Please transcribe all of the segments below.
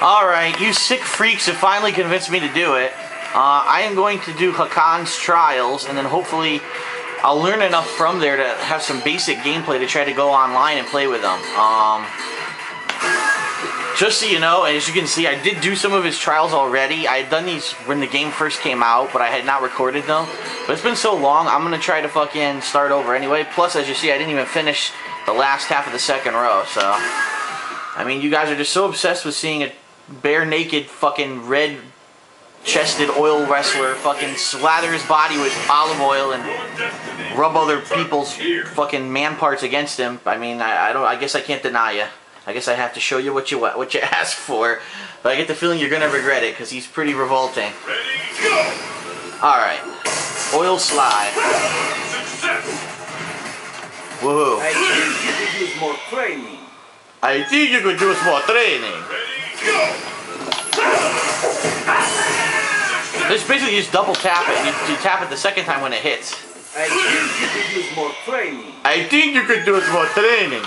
Alright, you sick freaks have finally convinced me to do it. Uh, I am going to do Hakan's trials, and then hopefully I'll learn enough from there to have some basic gameplay to try to go online and play with them. Um, just so you know, as you can see, I did do some of his trials already. I had done these when the game first came out, but I had not recorded them. But it's been so long, I'm going to try to fucking start over anyway. Plus, as you see, I didn't even finish the last half of the second row, so... I mean, you guys are just so obsessed with seeing a bare naked fucking red chested oil wrestler fucking slather his body with olive oil and rub other people's fucking man parts against him. I mean, I, I don't. I guess I can't deny you. I guess I have to show you what you what you asked for. But I get the feeling you're gonna regret it because he's pretty revolting. All right, oil slide. Woohoo! I think you could use more training. I think you could use more training. This basically just double tap it. You, you tap it the second time when it hits. I think you could use more training. I think you could do some more training.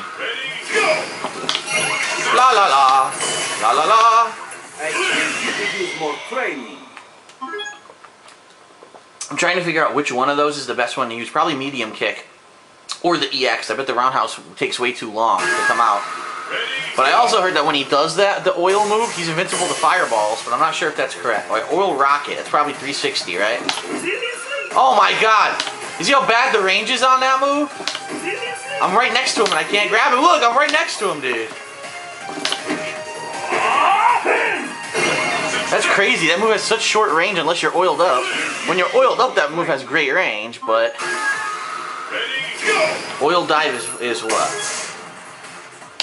La la la. La la la. I think you could use more training. I'm trying to figure out which one of those is the best one to use. Probably medium kick. Or the EX. I bet the roundhouse takes way too long to come out. But I also heard that when he does that, the oil move, he's invincible to fireballs, but I'm not sure if that's correct. Like oil rocket, it's probably 360, right? Oh my god! You see how bad the range is on that move? I'm right next to him and I can't grab him. Look, I'm right next to him, dude. That's crazy. That move has such short range unless you're oiled up. When you're oiled up, that move has great range, but... Oil dive is, is what?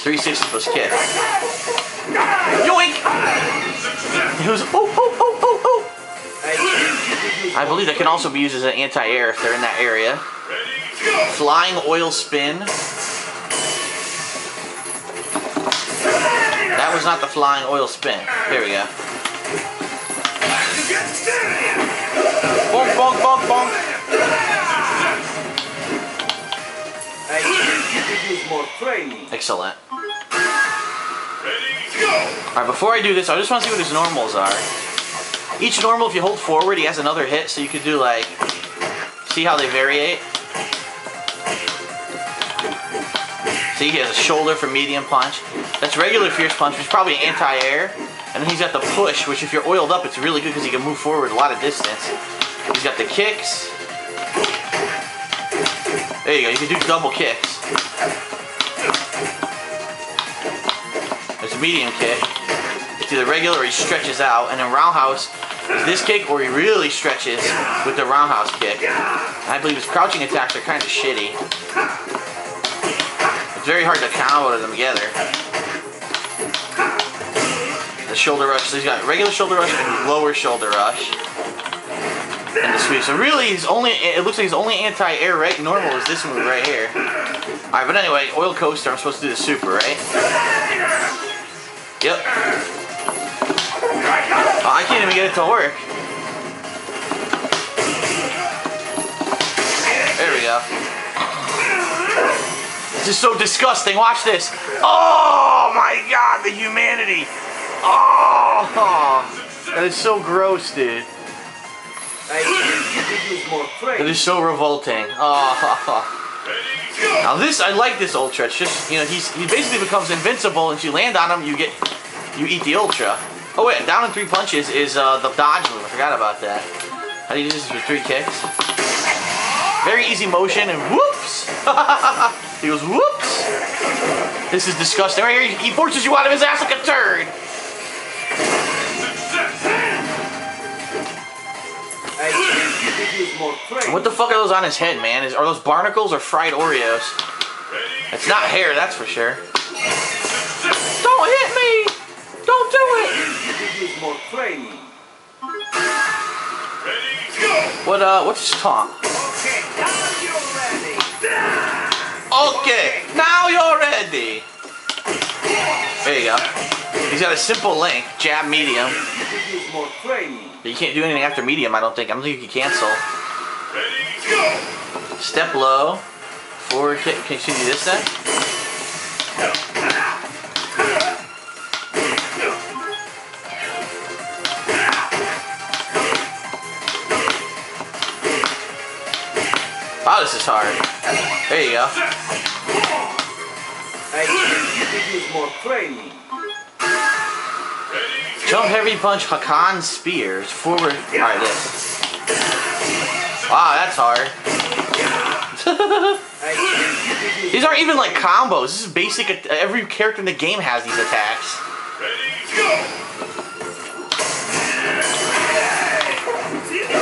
360 plus kick. Yoink! It was oh oh oh oh oh. I believe that can also be used as an anti-air if they're in that area. Flying oil spin. That was not the flying oil spin. Here we go. Bonk bonk bonk bonk. Use more training. Excellent. Alright, before I do this, I just want to see what his normals are. Each normal, if you hold forward, he has another hit, so you could do like, see how they variate? See, he has a shoulder for medium punch. That's regular fierce punch, which is probably anti-air. And then he's got the push, which if you're oiled up, it's really good because he can move forward a lot of distance. He's got the kicks. There you go, you can do double kicks. Medium kick. It's either regular he stretches out. And then roundhouse is this kick or he really stretches with the roundhouse kick. I believe his crouching attacks are kind of shitty. It's very hard to combo them together. The shoulder rush, so he's got regular shoulder rush and lower shoulder rush. And the sweep. So really, he's only, it looks like his only anti-air right normal is this move right here. Alright, but anyway, oil coaster, I'm supposed to do the super, right? Yep. Oh, I can't even get it to work. There we go. This is so disgusting. Watch this. Oh my god, the humanity. Oh, that is so gross, dude. That is so revolting. Oh. Now this, I like this ultra. It's just, you know, he's he basically becomes invincible, and you land on him, you get, you eat the ultra. Oh wait, down in three punches is uh, the dodge move. I forgot about that. How do you do this with three kicks? Very easy motion, and whoops! he goes whoops. This is disgusting. Right here, he forces you out of his ass like a turd. What the fuck are those on his head, man? Is, are those barnacles or fried Oreos? It's not hair, that's for sure. Don't hit me! Don't do it! You could more training. What, uh, what's taunt? Okay, now you're ready. Okay, now you're ready. There you go. He's got a simple link, jab medium. But you can't do anything after medium, I don't think. I don't think you can cancel. Ready, go. Step low. Forward kick. Can you do this then? Is hard. There you go. I think you could use more training. Jump heavy punch Hakan spears. Forward. Alright, this. Wow, that's hard. I think you could use These aren't even like combos. This is basic. Every character in the game has these attacks.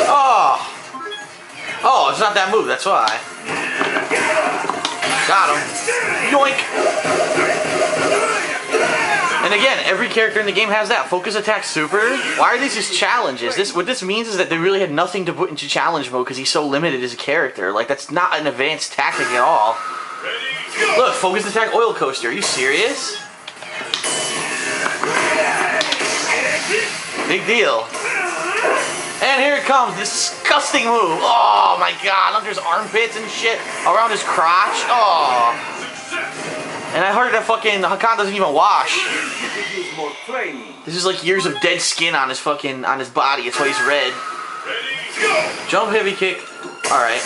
Oh. Oh, it's not that move. That's why. Got him. Yoink. And again, every character in the game has that focus attack super. Why are these just challenges? This what this means is that they really had nothing to put into challenge mode because he's so limited as a character. Like that's not an advanced tactic at all. Look, focus attack oil coaster. Are you serious? Big deal. And here it comes, disgusting move. Oh my god, under his armpits and shit, around his crotch. Oh. And I heard that fucking Hakan doesn't even wash. This is like years of dead skin on his fucking on his body. That's why he's red. Jump heavy kick. All right.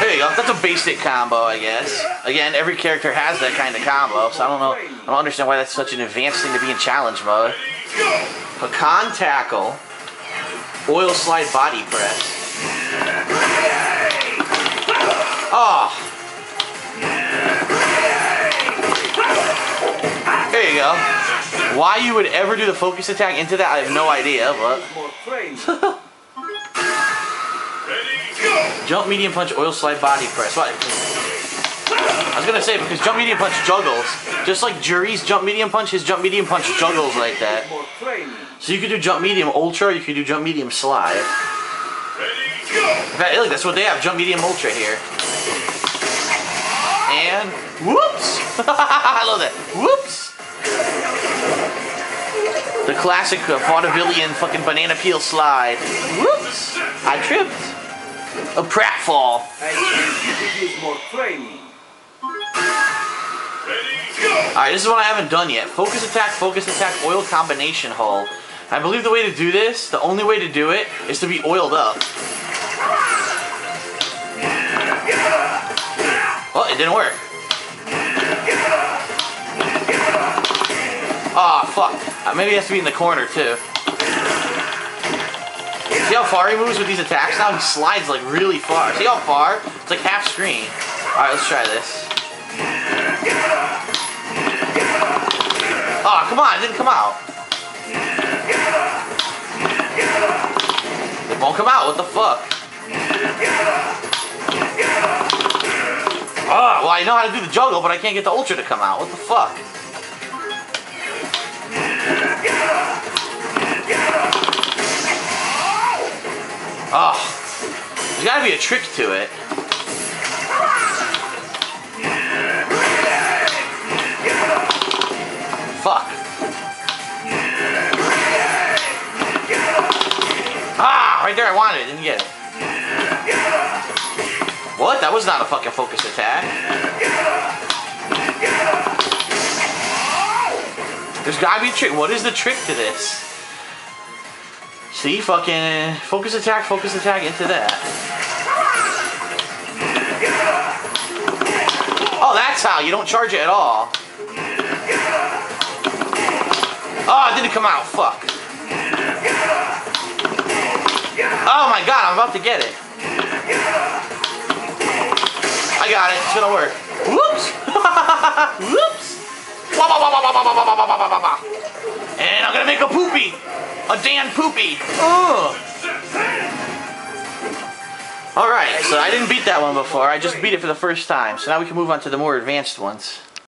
There you go. That's a basic combo, I guess. Again, every character has that kind of combo, so I don't know. I don't understand why that's such an advanced thing to be in challenge mode. Hakan tackle. Oil slide body press. Oh. There you go. Why you would ever do the focus attack into that, I have no idea, but. Jump medium punch, oil slide body press. What? I was gonna say because jump medium punch juggles. Just like Juri's jump medium punch, his jump medium punch juggles like that. So you could do jump medium ultra, you could do jump medium slide. In fact, look, that's what they have, jump medium ultra here. And whoops! I love that. Whoops! The classic uh, vaudevillian fucking banana peel slide. Whoops! I tripped. A pratfall. I think you could use more training. Alright, this is one I haven't done yet. Focus attack, focus attack, oil combination hold. I believe the way to do this, the only way to do it, is to be oiled up. Well, it didn't work. Ah, fuck. Uh, maybe he has to be in the corner, too. See how far he moves with these attacks now? He slides, like, really far. See how far? It's like half screen. Alright, let's try this. Oh, come on, it didn't come out. Won't come out, what the fuck? Oh, well, I know how to do the juggle, but I can't get the ultra to come out. What the fuck? Oh, there's gotta be a trick to it. Right there I wanted it, didn't get it. What? That was not a fucking focus attack. There's gotta be a trick. What is the trick to this? See, fucking focus attack, focus attack into that. Oh, that's how. You don't charge it at all. Oh, it didn't come out. Fuck. Oh my god, I'm about to get it. I got it. It's gonna work. Whoops! Whoops! And I'm gonna make a poopy! A Dan poopy! Oh! Alright, so I didn't beat that one before. I just beat it for the first time. So now we can move on to the more advanced ones.